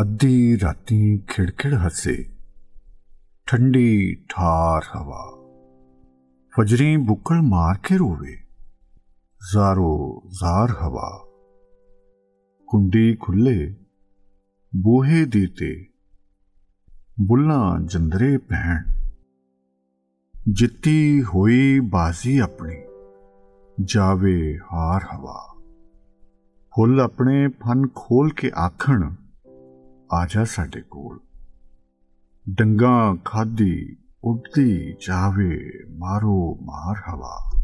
ਅੱਧੀ ਰਾਤੀ ਖਿੜਖਿੜ ਹੱਸੇ। ਠੰਡੀ ਠਾਰ ਹਵਾ। ਫਜਰੀ ਬੁੱਕਲ ਮਾਰ ਕੇ ਰੋਵੇ। ਜ਼ਾਰੋ ਜ਼ਾਰ ਹਵਾ। ਕੁੰਡੀ ਖੁੱਲੇ ਬੂਹੇ ਦੀ ਤੇ। ਬੁੱਲਾਂ ਜੰਦਰੇ ਪੈਣ। ਜਿੱਤੀ ਹੋਈ ਬਾਜ਼ੀ ਆਪਣੀ, ਜਾਵੇ ਹਾਰ ਹਵਾ। ਫੁੱਲ ਆਪਣੇ ਫਨ ਖੋਲ ਕੇ ਆਖਣ ਆ ਜਾ ਸਾਡੇ ਕੋਲ। ਡੰਗਾ ਖਾਦੀ ਉੱਡਦੀ ਜਾਵੇ ਮਾਰੋ ਮਾਰ ਹਵਾ।